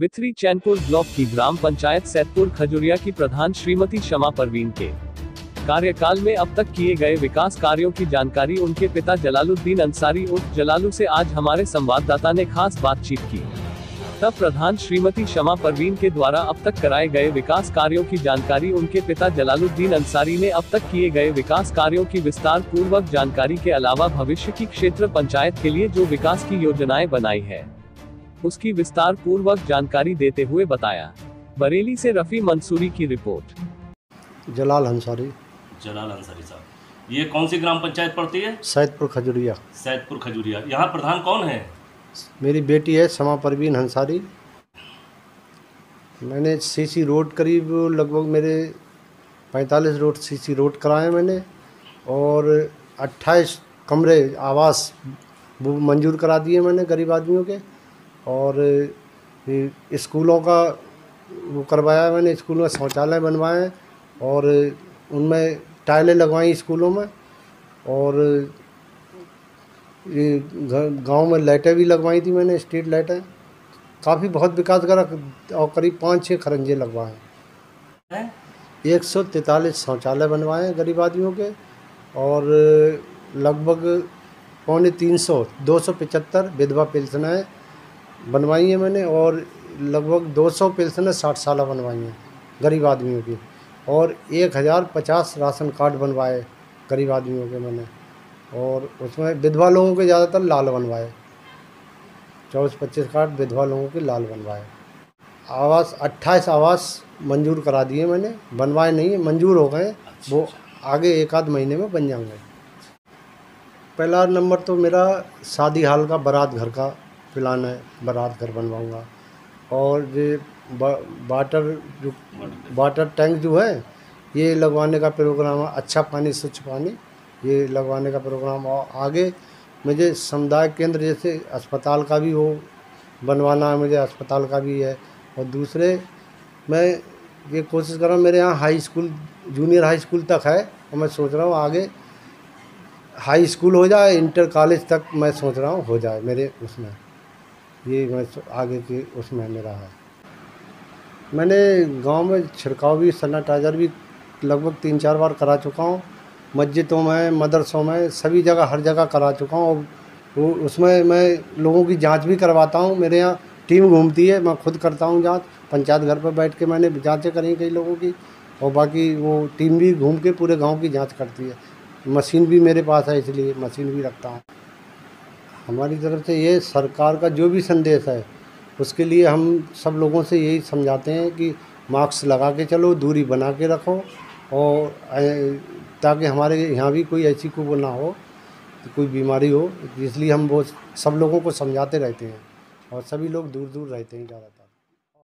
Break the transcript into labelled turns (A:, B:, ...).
A: Bithri Chainpur block की ग्राम पंचायत सैदपुर खजुरिया की प्रधान श्रीमती शमा परवीन के कार्यकाल में अब तक किए गए विकास कार्यों की जानकारी उनके पिता जलालुद्दीन अंसारी उर्फ़ जलालू से आज हमारे संवाददाता ने खास बातचीत की। तब प्रधान श्रीमती शमा परवीन के द्वारा अब तक कराए गए विकास कार्यों की जानकारी उनके पिता जलालुद्दीन अंसारी ने अब तक किए गए विकास कार्यों की विस्तार पूर्वक जानकारी के अलावा भविष्य की क्षेत्र पंचायत के लिए जो विकास की योजनाएँ बनाई है। उसकी विस्तार पूर्वक जानकारी देते हुए बताया। बरेली से रफी मंसूरी की रिपोर्ट।
B: जलाल अंसारी।
C: जलाल अंसारी साहब। ये कौन सी ग्राम पंचायत पड़ती है?
B: सैदपुर खजुरिया।
C: सैदपुर खजूरिया। यहाँ प्रधान कौन है?
B: मेरी बेटी है शमा परवीन हंसारी मैंने सीसी रोड करीब लगभग मेरे 45 रोड सीसी रोड कराए मैंने और 28 कमरे आवास मंजूर करा दिए मैंने गरीब आदमियों के। और स्कूलों का वो करवाया मैंने स्कूलों में शौचालय बनवाए हैं और उनमें टाइलें लगवाई स्कूलों में और ये गाँव में लाइटें भी लगवाई थी मैंने स्ट्रीट लाइटें। काफ़ी बहुत विकास करा और करीब पाँच छः खरंजे लगवाए।
C: हैं?
B: एक सौ तैंतालीस शौचालय बनवाए हैं गरीब आदमियों के और लगभग पौने तीन सौ दो सौ पचहत्तर विधवा पेंशनें बनवाई हैं मैंने और लगभग दो सौ पेंशनें साठ साल बनवाई हैं, गरीब आदमियों की। और एक हज़ार पचास राशन कार्ड बनवाए गरीब आदमियों के मैंने और उसमें विधवा लोगों के ज़्यादातर लाल बनवाए, चौबीस पच्चीस कार्ड विधवा लोगों के लाल बनवाए। आवास, अट्ठाईस आवास मंजूर करा दिए मैंने, बनवाए नहीं, मंजूर हो गए। वो आगे एक आध महीने में बन जाएँगे पहला नंबर तो मेरा शादी हाल का बारात घर का प्लान है, बारात घर बनवाऊँगा। और ये वाटर जो वाटर टैंक जो है, ये लगवाने का प्रोग्राम अच्छा पानी, स्वच्छ पानी, ये लगवाने का प्रोग्राम और आगे मुझे समुदाय केंद्र जैसे अस्पताल का भी हो, बनवाना है मुझे अस्पताल का भी है। और दूसरे, मैं ये कोशिश कर रहा हूँ, मेरे यहाँ high school, junior high school तक है, और मैं सोच रहा हूँ आगे हाई स्कूल हो जाए, इंटर कॉलेज तक मैं सोच रहा हूँ हो जाए, मेरे उसमें। ये मैं आगे के उसमें मेरा है। मैंने गाँव में छिड़काव भी सैनिटाइज़र भी लगभग तीन चार बार करा चुका हूँ। मस्जिदों में, मदरसों में, सभी जगह, हर जगह करा चुका हूँ। और उसमें मैं लोगों की जाँच भी करवाता हूँ। मेरे यहाँ टीम घूमती है, मैं खुद करता हूँ जाँच। पंचायत घर पर बैठ के मैंने जाँचें करी कई लोगों की। और बाकी वो टीम भी घूम के पूरे गाँव की जाँच करती है। मशीन भी मेरे पास है, इसलिए मशीन भी रखता हूँ। हमारी तरफ़ से ये सरकार का जो भी संदेश है, उसके लिए हम सब लोगों से यही समझाते हैं कि मास्क लगा के चलो, दूरी बना के रखो और ताकि हमारे यहाँ भी कोई ऐसी को ना हो, कोई बीमारी हो, इसलिए हम वो सब लोगों को समझाते रहते हैं और सभी लोग दूर दूर रहते हैं ज़्यादातर।